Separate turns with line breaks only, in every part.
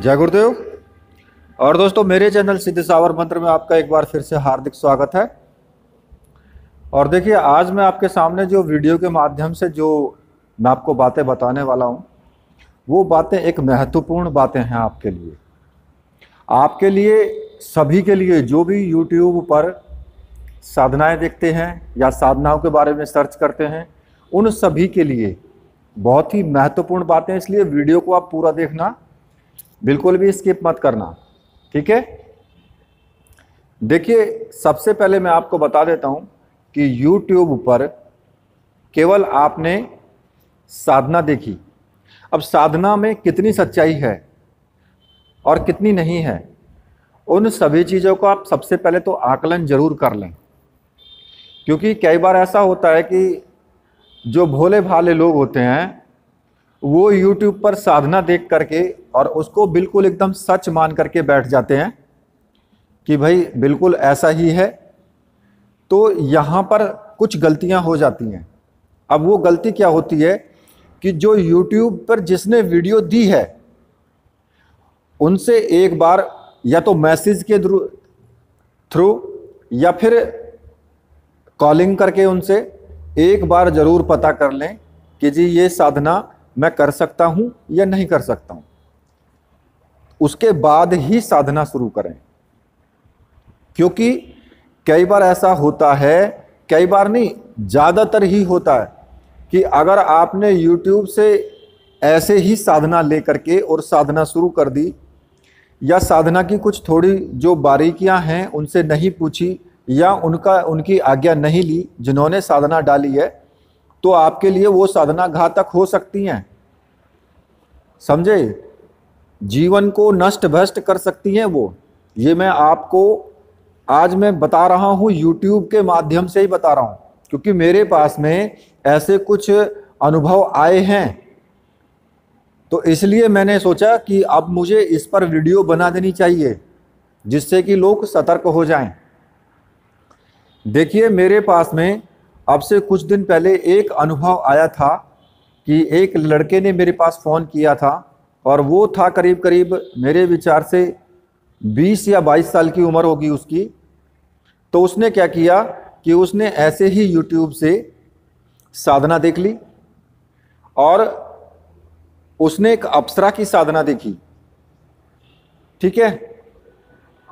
जय गुरुदेव और दोस्तों, मेरे चैनल सिद्ध सावर मंत्र में आपका एक बार फिर से हार्दिक स्वागत है। और देखिए, आज मैं आपके सामने जो वीडियो के माध्यम से जो मैं आपको बातें बताने वाला हूँ, वो बातें एक महत्वपूर्ण बातें हैं आपके लिए। आपके लिए, सभी के लिए, जो भी यूट्यूब पर साधनाएँ देखते हैं या साधनाओं के बारे में सर्च करते हैं, उन सभी के लिए बहुत ही महत्वपूर्ण बातें इसलिए वीडियो को आप पूरा देखना बिल्कुल भी स्किप मत करना, ठीक है? देखिए, सबसे पहले मैं आपको बता देता हूँ कि YouTube पर केवल आपने साधना देखी। अब साधना में कितनी सच्चाई है और कितनी नहीं है, उन सभी चीज़ों को आप सबसे पहले तो आकलन ज़रूर कर लें। क्योंकि कई बार ऐसा होता है कि जो भोले भाले लोग होते हैं वो यूट्यूब पर साधना देख करके और उसको बिल्कुल एकदम सच मान करके बैठ जाते हैं कि भाई बिल्कुल ऐसा ही है। तो यहाँ पर कुछ गलतियाँ हो जाती हैं। अब वो गलती क्या होती है कि जो यूट्यूब पर जिसने वीडियो दी है, उनसे एक बार या तो मैसेज के थ्रू या फिर कॉलिंग करके उनसे एक बार ज़रूर पता कर लें कि जी ये साधना मैं कर सकता हूँ या नहीं कर सकता हूँ। उसके बाद ही साधना शुरू करें। क्योंकि कई बार ऐसा होता है, कई बार नहीं, ज़्यादातर ही होता है कि अगर आपने YouTube से ऐसे ही साधना लेकर के और साधना शुरू कर दी, या साधना की कुछ थोड़ी जो बारीकियाँ हैं उनसे नहीं पूछी, या उनका, उनकी आज्ञा नहीं ली, जिन्होंने साधना डाली है तो आपके लिए वो साधना घातक हो सकती हैं। समझे? जीवन को नष्ट भ्रष्ट कर सकती हैं वो। ये मैं आपको आज मैं बता रहा हूँ यूट्यूब के माध्यम से ही बता रहा हूँ, क्योंकि मेरे पास में ऐसे कुछ अनुभव आए हैं। तो इसलिए मैंने सोचा कि अब मुझे इस पर वीडियो बना देनी चाहिए, जिससे कि लोग सतर्क हो जाएँ। देखिए, मेरे पास में अब से कुछ दिन पहले एक अनुभव आया था कि एक लड़के ने मेरे पास फ़ोन किया था और वो था करीब करीब मेरे विचार से 20 या 22 साल की उम्र होगी उसकी। तो उसने क्या किया कि उसने ऐसे ही यूट्यूब से साधना देख ली और उसने एक अप्सरा की साधना देखी। ठीक है?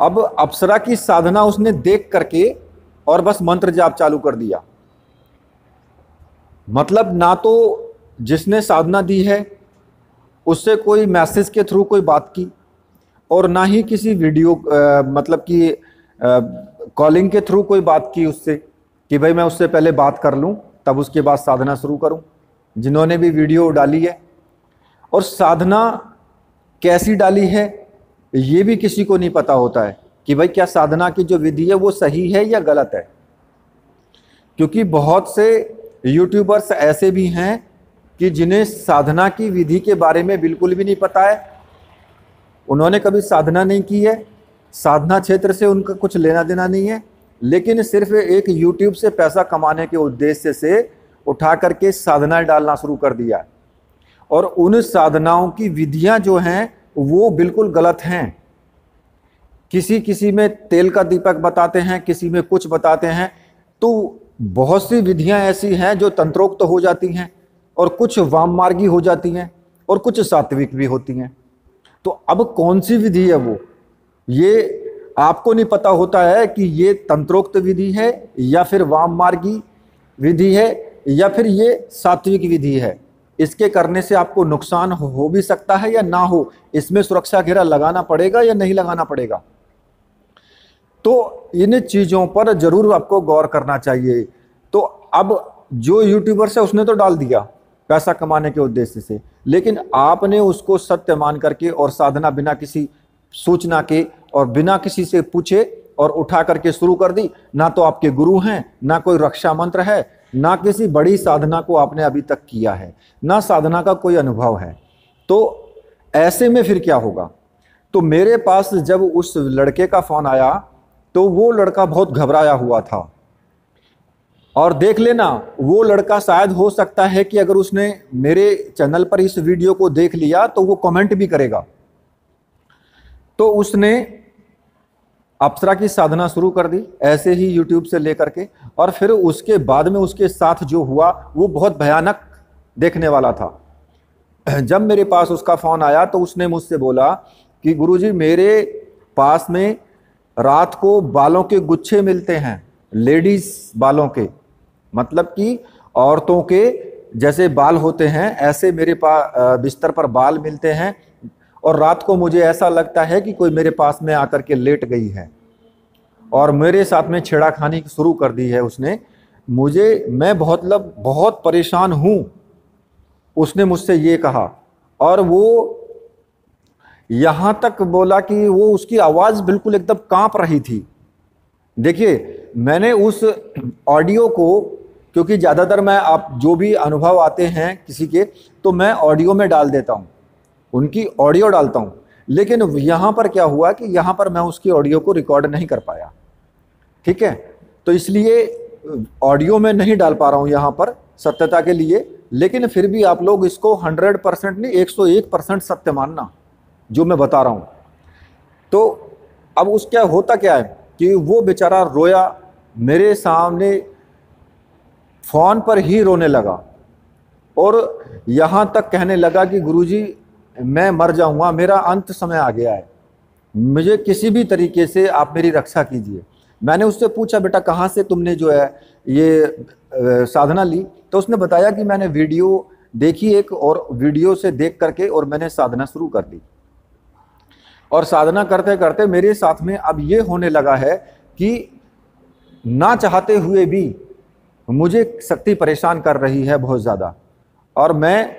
अब अप्सरा की साधना उसने देख करके और बस मंत्र जाप चालू कर दिया। मतलब ना तो जिसने साधना दी है उससे कोई मैसेज के थ्रू कोई बात की और ना ही किसी वीडियो आ, मतलब कि कॉलिंग के थ्रू कोई बात की उससे कि भाई मैं उससे पहले बात कर लूँ तब उसके बाद साधना शुरू करूँ। जिन्होंने भी वीडियो डाली है और साधना कैसी डाली है ये भी किसी को नहीं पता होता है कि भाई क्या साधना की जो विधि है वो सही है या गलत है। क्योंकि बहुत से यूट्यूबर्स ऐसे भी हैं कि जिन्हें साधना की विधि के बारे में बिल्कुल भी नहीं पता है, उन्होंने कभी साधना नहीं की है। साधना क्षेत्र से उनका कुछ लेना देना नहीं है, लेकिन सिर्फ़ एक यूट्यूब से पैसा कमाने के उद्देश्य से उठा करके साधना डालना शुरू कर दिया। और उन साधनाओं की विधियाँ जो हैं, वो बिल्कुल गलत हैं। किसी किसी में तेल का दीपक बताते हैं, किसी में कुछ बताते हैं तो बहुत सी विधियाँ ऐसी हैं जो तंत्रोक्त तो हो जाती हैं। और कुछ वाम मार्गी हो जाती हैं और कुछ सात्विक भी होती हैं। तो अब कौन सी विधि है वो? ये आपको नहीं पता होता है कि ये तंत्रोक्त विधि है या फिर वाम मार्गी विधि है या फिर ये सात्विक विधि है। इसके करने से आपको नुकसान हो भी सकता है या ना हो, इसमें सुरक्षा घेरा लगाना पड़ेगा या नहीं लगाना पड़ेगा? तो इन चीज़ों पर ज़रूर आपको गौर करना चाहिए। तो अब जो यूट्यूबर्स है उसने तो डाल दिया। पैसा कमाने के उद्देश्य से। लेकिन आपने उसको सत्य मान करके और साधना बिना किसी सूचना के और बिना किसी से पूछे और उठा करके शुरू कर दी। ना तो आपके गुरु हैं, ना कोई रक्षा मंत्र है, ना किसी बड़ी साधना को आपने अभी तक किया है, ना साधना का कोई अनुभव है। तो ऐसे में फिर क्या होगा? तो मेरे पास जब उस लड़के का फ़ोन आया तो वो लड़का बहुत घबराया हुआ था। और देख लेना, वो लड़का शायद हो सकता है कि अगर उसने मेरे चैनल पर इस वीडियो को देख लिया तो वो कमेंट भी करेगा। तो उसने अप्सरा की साधना शुरू कर दी, ऐसे ही यूट्यूब से लेकर के, और फिर उसके बाद में उसके साथ जो हुआ, वो बहुत भयानक देखने वाला था। जब मेरे पास उसका फ़ोन आया तो उसने मुझसे बोला कि गुरुजी, मेरे पास में रात को बालों के गुच्छे मिलते हैं, लेडीज़ बालों के। मतलब कि औरतों के जैसे बाल होते हैं, ऐसे मेरे पास बिस्तर पर बाल मिलते हैं और रात को मुझे ऐसा लगता है कि कोई मेरे पास में आकर के लेट गई है और मेरे साथ में छेड़ा खानी शुरू कर दी है उसने। मुझे, मैं बहुत लब बहुत परेशान हूँ। उसने मुझसे ये कहा और वो यहाँ तक बोला कि वो उसकी आवाज़ बिल्कुल एकदम काँप रही थी। देखिए, मैंने उस ऑडियो को क्योंकि ज़्यादातर मैं आप जो भी अनुभव आते हैं किसी के तो मैं ऑडियो में डाल देता हूँ। उनकी ऑडियो डालता हूँ। लेकिन यहाँ पर क्या हुआ कि यहाँ पर मैं उसकी ऑडियो को रिकॉर्ड नहीं कर पाया। ठीक है? तो इसलिए ऑडियो में नहीं डाल पा रहा हूँ यहाँ पर सत्यता के लिए, लेकिन फिर भी आप लोग इसको 100 परसेंट नहीं 101 परसेंट सत्य मानना, जो मैं बता रहा हूँ। तो अब उस क्या होता क्या है कि वो बेचारा रोया मेरे सामने फ़ोन पर ही रोने लगा और यहाँ तक कहने लगा कि गुरुजी, मैं मर जाऊँगा, मेरा अंत समय आ गया है। मुझे किसी भी तरीके से आप मेरी रक्षा कीजिए। मैंने उससे पूछा, बेटा, कहाँ से तुमने जो है ये साधना ली? तो उसने बताया कि मैंने वीडियो देखी एक और वीडियो से देख करके और मैंने साधना शुरू कर दी। और साधना करते करते मेरे साथ में अब ये होने लगा है कि ना चाहते हुए भी मुझे शक्ति परेशान कर रही है बहुत ज़्यादा। और मैं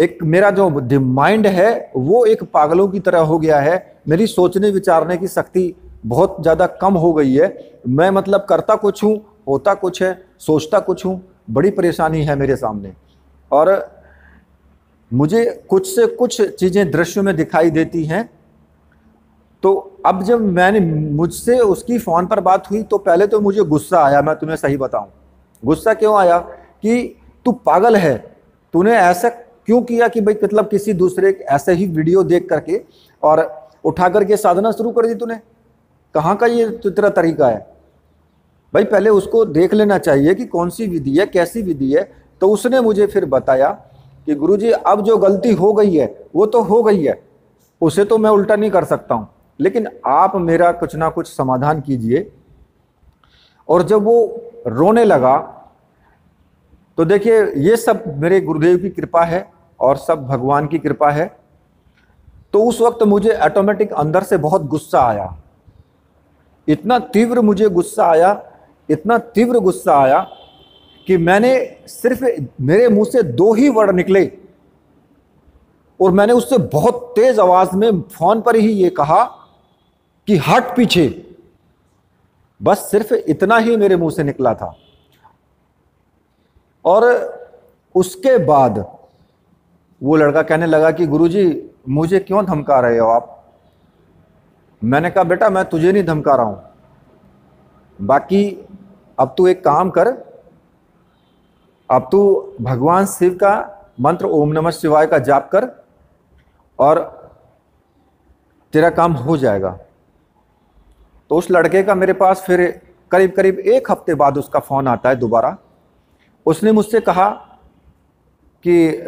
एक, मेरा जो माइंड है, वो एक पागलों की तरह हो गया है। मेरी सोचने, विचारने की शक्ति बहुत ज़्यादा कम हो गई है। मैं मतलब करता कुछ हूँ, होता कुछ है, सोचता कुछ हूँ, बड़ी परेशानी है मेरे सामने। और मुझे कुछ से कुछ चीज़ें दृश्य में दिखाई देती हैं। तो अब जब मैंने मुझसे उसकी फ़ोन पर बात हुई तो पहले तो मुझे गुस्सा आया, मैं तुम्हें सही बताऊँ। गुस्सा क्यों आया? कि तू पागल है। तूने ऐसा क्यों किया कि भाई मतलब किसी दूसरे ऐसे ही वीडियो देख करके और उठा करके साधना शुरू कर दी तूने? कहाँ का ये तेरा तरीका है? भाई पहले उसको देख लेना चाहिए कि कौन सी विधि है, कैसी विधि है। तो उसने मुझे फिर बताया कि गुरुजी, अब जो गलती हो गई है, वो तो हो गई है। उसे तो मैं उल्टा नहीं कर सकता हूँ। लेकिन आप मेरा कुछ ना कुछ समाधान कीजिए। और जब वो रोने लगा तो देखिए, ये सब मेरे गुरुदेव की कृपा है और सब भगवान की कृपा है। तो उस वक्त मुझे ऑटोमेटिक अंदर से बहुत गुस्सा आया। इतना तीव्र मुझे गुस्सा आया, इतना तीव्र गुस्सा आया कि मैंने सिर्फ़ मेरे मुँह से दो ही वर्ड निकले। और मैंने उससे बहुत तेज आवाज़ में फ़ोन पर ही ये कहा कि हट पीछे। बस सिर्फ़ इतना ही मेरे मुँह से निकला था। और उसके बाद वो लड़का कहने लगा कि गुरुजी, मुझे क्यों धमका रहे हो आप? मैंने कहा, बेटा, मैं तुझे नहीं धमका रहा हूँ। बाकी, अब तू एक काम कर। अब तू भगवान शिव का मंत्र ओम नमः शिवाय का जाप कर और तेरा काम हो जाएगा। तो उस लड़के का मेरे पास फिर करीब करीब एक हफ़्ते बाद उसका फ़ोन आता है दोबारा। उसने मुझसे कहा कि,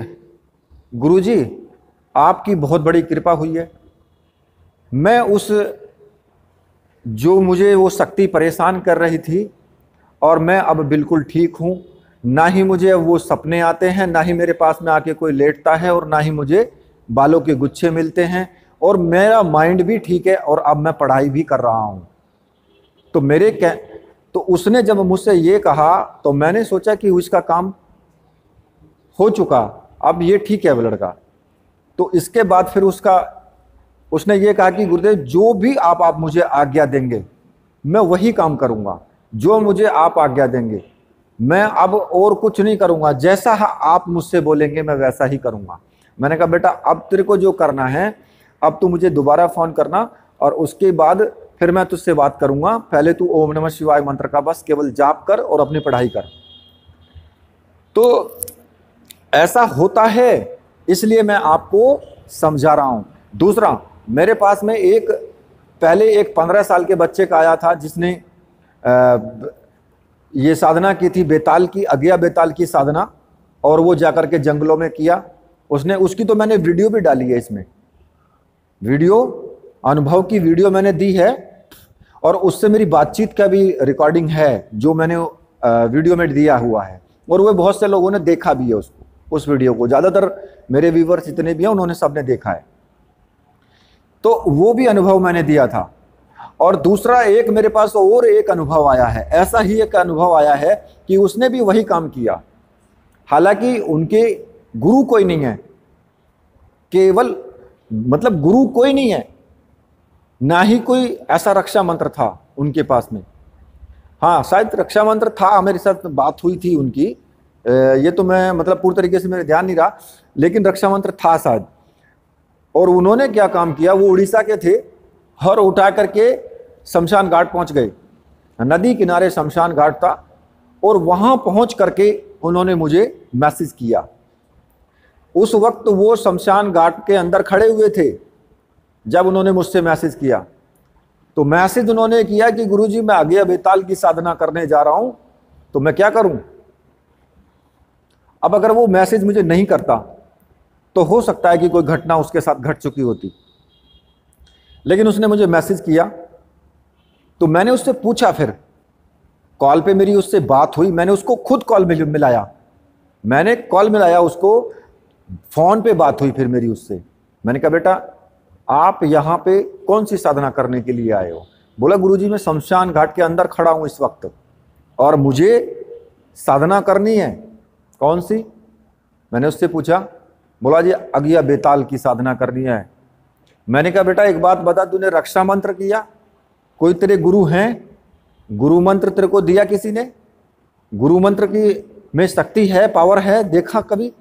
गुरुजी, आपकी बहुत बड़ी कृपा हुई है। मैं उस, जो मुझे वो शक्ति परेशान कर रही थी और मैं अब बिल्कुल ठीक हूँ। ना ही मुझे अब वो सपने आते हैं, ना ही मेरे पास में आके कोई लेटता है और ना ही मुझे बालों के गुच्छे मिलते हैं और मेरा माइंड भी ठीक है और अब मैं पढ़ाई भी कर रहा हूँ। तो मेरे क्या तो उसने जब मुझसे ये कहा तो मैंने सोचा कि उसका काम हो चुका। अब ये ठीक है वो लड़का। तो इसके बाद फिर उसका, उसने ये कहा कि गुरुदेव, जो भी आप आप मुझे आज्ञा देंगे, मैं वही काम करूँगा। जो मुझे आप आज्ञा देंगे, मैं अब और कुछ नहीं करूँगा। जैसा आप मुझसे बोलेंगे, मैं वैसा ही करूँगा। मैंने कहा, बेटा, अब तेरे को जो करना है, अब तू मुझे दोबारा फ़ोन करना और उसके बाद फिर मैं तुझसे बात करूँगा। पहले तू ओम नमः शिवाय मंत्र का बस केवल जाप कर और अपनी पढ़ाई कर। तो ऐसा होता है इसलिए मैं आपको समझा रहा हूँ। दूसरा मेरे पास में एक पहले एक पंद्रह साल के बच्चे का आया था जिसने आ, ये साधना की थी बेताल की अगिया बेताल की साधना और वो जाकर के जंगलों में किया। उसने उसकी तो मैंने वीडियो भी डाली है इसमें। वीडियो अनुभव की वीडियो मैंने दी है और उससे मेरी बातचीत का भी रिकॉर्डिंग है, जो मैंने वीडियो में दिया हुआ है। और वह बहुत से लोगों ने देखा भी है उसको, उस वीडियो को। ज़्यादातर मेरे व्यूवर्स जितने भी हैं, उन्होंने सबने देखा है। तो वो भी अनुभव मैंने दिया था। और दूसरा, एक मेरे पास और एक अनुभव आया है। ऐसा ही एक अनुभव आया है कि उसने भी वही काम किया। हालाँकि उनके गुरु कोई नहीं है। केवल मतलब गुरु कोई नहीं है। ना ही कोई ऐसा रक्षा मंत्र था उनके पास में। हाँ शायद रक्षा मंत्र था, मेरे साथ बात हुई थी उनकी। ये तो मैं मतलब पूरी तरीके से मेरे ध्यान नहीं रहा, लेकिन रक्षा मंत्र था शायद। और उन्होंने क्या काम किया, वो उड़ीसा के थे, हर उठा करके शमशान घाट पहुँच गए। नदी किनारे शमशान घाट था, और वहाँ पहुँच करके उन्होंने मुझे मैसेज किया। उस वक्त वो शमशान घाट के अंदर खड़े हुए थे। जब उन्होंने मुझसे मैसेज किया तो मैसेज उन्होंने किया कि गुरुजी, मैं आगे बेताल की साधना करने जा रहा हूँ तो मैं क्या करूँ? अब अगर वो मैसेज मुझे नहीं करता तो हो सकता है कि कोई घटना उसके साथ घट चुकी होती। लेकिन उसने मुझे मैसेज किया तो मैंने उससे पूछा फिर। कॉल पे मेरी उससे बात हुई, मैंने उसको खुद कॉल मिलाया। मैंने कॉल मिलाया उसको, फ़ोन पे बात हुई फिर मेरी उससे। मैंने कहा, बेटा आप यहाँ पे कौन सी साधना करने के लिए आए हो? बोला, गुरुजी, मैं शमशान घाट के अंदर खड़ा हूँ इस वक्त। और मुझे साधना करनी है। कौन सी? मैंने उससे पूछा, बोला, जी, अगिया बेताल की साधना करनी है। मैंने कहा, बेटा, एक बात बता, तूने रक्षा मंत्र किया? कोई तेरे गुरु हैं? गुरु मंत्र तेरे को दिया किसी ने? गुरु मंत्र की में शक्ति है, पावर है, देखा कभी?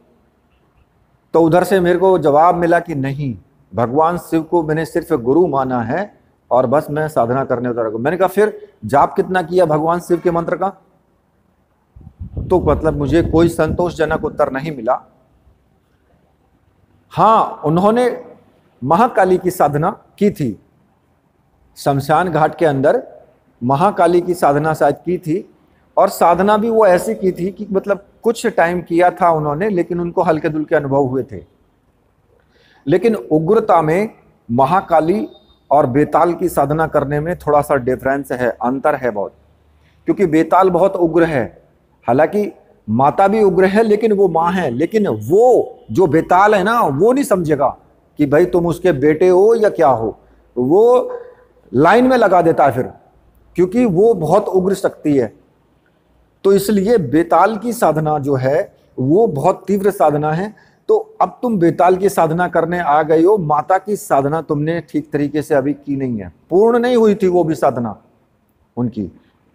तो उधर से मेरे को जवाब मिला कि नहीं। भगवान शिव को मैंने सिर्फ़ गुरु माना है और बस मैं साधना करने उतर मैंने कहा, फिर जाप कितना किया भगवान शिव के मंत्र का? तो मतलब मुझे कोई संतोषजनक उत्तर नहीं मिला। हाँ उन्होंने महाकाली की साधना की थी। शमशान घाट के अंदर महाकाली की साधना शायद की थी और साधना भी वो ऐसी की थी कि मतलब कुछ टाइम किया था उन्होंने, लेकिन उनको हल्के दुल्के अनुभव हुए थे। लेकिन उग्रता में महाकाली और बेताल की साधना करने में थोड़ा सा डिफरेंस है, अंतर है बहुत। क्योंकि बेताल बहुत उग्र है। हालाँकि माता भी उग्र है, लेकिन वो माँ है। लेकिन वो जो बेताल है ना, वो नहीं समझेगा कि भाई तुम उसके बेटे हो या क्या हो। वो लाइन में लगा देता है फिर, क्योंकि वो बहुत उग्र शक्ति है। तो इसलिए बेताल की साधना जो है, वो बहुत तीव्र साधना है। तो अब तुम बेताल की साधना करने आ गए हो, माता की साधना तुमने ठीक तरीके से अभी की नहीं है। पूर्ण नहीं हुई थी वो भी साधना उनकी।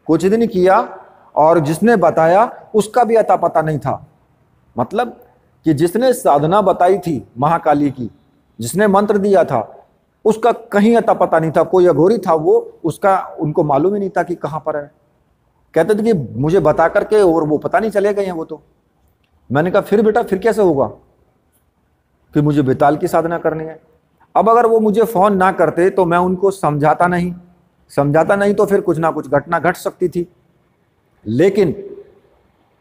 कुछ दिन किया और जिसने बताया, उसका भी अता पता नहीं था। मतलब कि जिसने साधना बताई थी महाकाली की, जिसने मंत्र दिया था, उसका कहीं अता पता नहीं था। कोई अघोरी था वो, उसका उनको मालूम ही नहीं था कि कहाँ पर है। कहते थे कि मुझे बता करके और वो पता नहीं चले गए हैं वो तो। मैंने कहा, फिर बेटा, फिर कैसे होगा? कि मुझे बेताल की साधना करनी है। अब अगर वो मुझे फ़ोन ना करते तो मैं उनको समझाता नहीं। समझाता नहीं तो फिर कुछ ना कुछ घटना घट सकती थी। लेकिन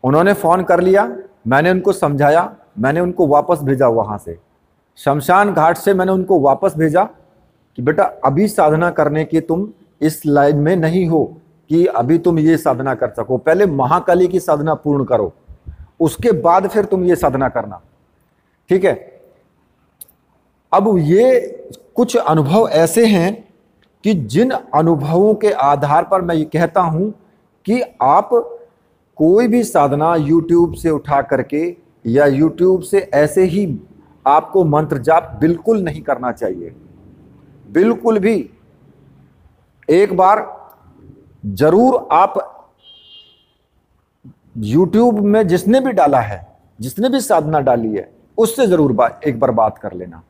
उन्होंने फ़ोन कर लिया, मैंने उनको समझाया, मैंने उनको वापस भेजा वहाँ से। शमशान घाट से मैंने उनको वापस भेजा कि बेटा, अभी साधना करने की तुम इस लाइन में नहीं हो कि अभी तुम ये साधना कर सको। पहले महाकाली की साधना पूर्ण करो, उसके बाद फिर तुम ये साधना करना। ठीक है? अब ये कुछ अनुभव ऐसे हैं कि जिन अनुभवों के आधार पर मैं ये कहता हूँ कि आप कोई भी साधना YouTube से उठा करके या YouTube से ऐसे ही आपको मंत्र जाप बिल्कुल नहीं करना चाहिए। बिल्कुल भी। एक बार ज़रूर आप YouTube में जिसने भी डाला है, जिसने भी साधना डाली है, उससे ज़रूर एक बार बात कर लेना।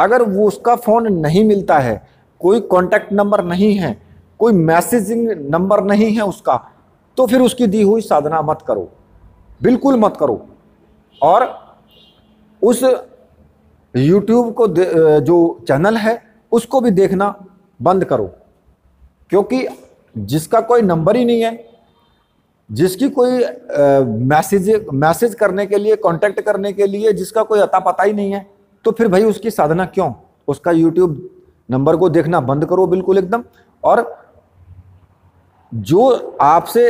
अगर वो उसका फ़ोन नहीं मिलता है, कोई कॉन्टैक्ट नंबर नहीं है, कोई मैसेजिंग नंबर नहीं है उसका तो फिर उसकी दी हुई साधना मत करो। बिल्कुल मत करो। और उस YouTube को जो चैनल है, उसको भी देखना बंद करो। क्योंकि जिसका कोई नंबर ही नहीं है, जिसकी कोई मैसेज मैसेज करने के लिए कांटेक्ट करने के लिए जिसका कोई अता पता ही नहीं है तो फिर भाई उसकी साधना क्यों? उसका यूट्यूब नंबर को देखना बंद करो बिल्कुल एकदम। और जो आपसे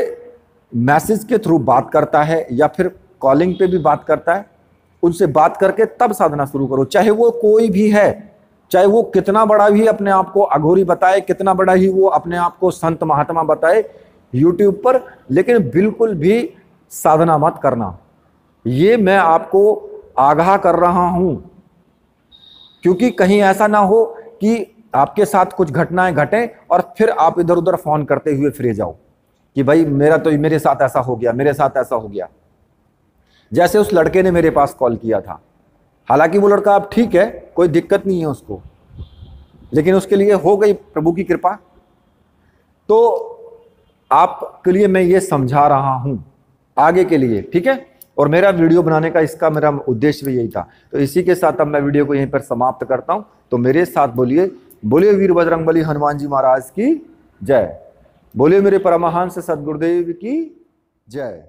मैसेज के थ्रू बात करता है या फिर कॉलिंग पे भी बात करता है, उनसे बात करके तब साधना शुरू करो। चाहे वो कोई भी है, चाहे वो कितना बड़ा भी अपने आप को अघोरी बताए, कितना बड़ा ही वो अपने आप को संत महात्मा बताए यूट्यूब पर, लेकिन बिल्कुल भी साधना मत करना। ये मैं आपको आगाह कर रहा हूँ। क्योंकि कहीं ऐसा ना हो कि आपके साथ कुछ घटनाएँ घटें और फिर आप इधर उधर फ़ोन करते हुए फिरे जाओ कि भाई, मेरा तो मेरे साथ ऐसा हो गया, मेरे साथ ऐसा हो गया। जैसे उस लड़के ने मेरे पास कॉल किया था। हालाँकि वो लड़का अब ठीक है, कोई दिक्कत नहीं है उसको। लेकिन उसके लिए हो गई प्रभु की कृपा। तो आपके लिए मैं ये समझा रहा हूँ आगे के लिए, ठीक है? और मेरा वीडियो बनाने का इसका मेरा उद्देश्य भी यही था। तो इसी के साथ अब मैं वीडियो को यहीं पर समाप्त करता हूँ। तो मेरे साथ बोलिए बोलिए वीर बजरंग बली हनुमान जी महाराज की जय। बोलिए मेरे परमहंस सदगुरुदेव की जय।